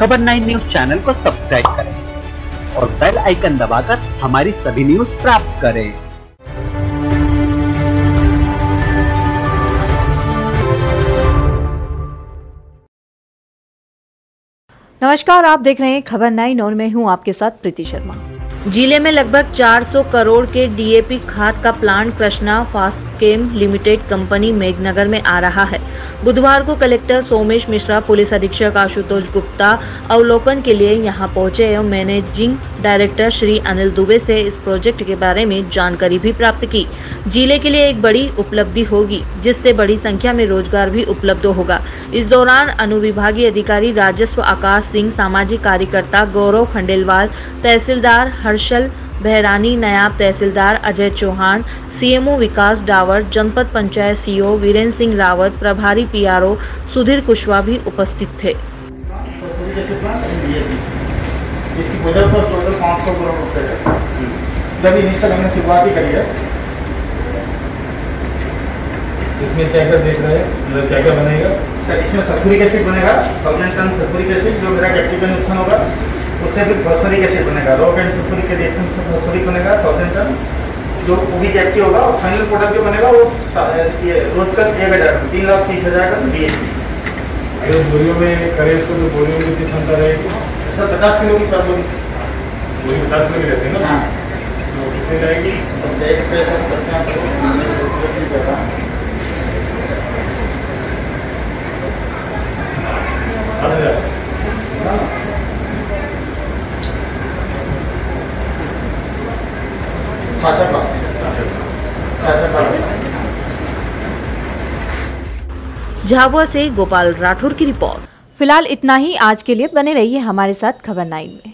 खबर nine news channel को subscribe करें और बेल आइकन दबाकर हमारी सभी न्यूज़ प्राप्त करें। नमस्कार आप देख रहे हैं खबर नाइन और मैं हूँ आपके साथ प्रीति शर्मा। ज़िले में लगभग 400 करोड़ के डीएपी खाद का plant Krishna Phoschem limited company Meghnagar में आ रहा है। बुधवार को कलेक्टर सोमेश मिश्रा, पुलिस अधीक्षक आशुतोष गुप्ता अवलोकन के लिए यहाँ पहुँचे एवं मैनेजिंग डायरेक्टर श्री अनिल दुबे से इस प्रोजेक्ट के बारे में जानकारी भी प्राप्त की। ज़िले के लिए एक बड़ी उपलब्धि होगी, जिससे बड़ी संख्या में रोज़गार भी उपलब्ध होगा। इस दौरान अनुविभागीय अधिकारी राजस्व आकाश सिंह, सामाजिक कार्यकर्ता गौरव खंडेलवाल, तहसीलदार हर्षल बहरानी नायब तहसीलदार अजय चौहान, सीएमओ विकास डावर, जनपद पंचायत सीओ वीरेंद्र सिंह रावत, प्रभारी पीआरओ सुधीर कुशवाहा भी उपस्थित थे। इसकी बजट कॉस्ट टोटल पाँच सौ करोड़ रुपये है। जब इनिशियल हमने शुरुआत ही करी है इसमें क्या क्या देख रहे हैं? मतलब क्या क्या बनेगा? सर इसमें सल्फ्यूरिक एसिड बनेगा थाउज़ेंड टन सल्फ्यूरिक एसिड जो मेरा कैप्टिव का नुकसान होगा उससे फिर फॉस्फोरिक एसिड बनेगा रॉक एंड सल्फ्यूरिक के रिएक्शन से फॉस्फोरिक बनेगा थाउज़ेंड टन जो वो भी कैप्टिव होगा और फाइनल प्रोडक्ट जो बनेगा वो ये रोज का एक हज़ार टन तीन लाख तीस हज़ार टन डी अगर बोरियों में करें इसको तो बोरियों में कितनी क्षमता रहेगी? सर पचास किलो की कर बोरी बोरी पचास किलो की रहती है ना? हाँ। तो कितनी रहेगी? तो एक पैसा करते हैं झाबुआ से गोपाल राठौर की रिपोर्ट। फ़िलहाल इतना ही आज के लिए बने रहिए हमारे साथ खबर नाइन में।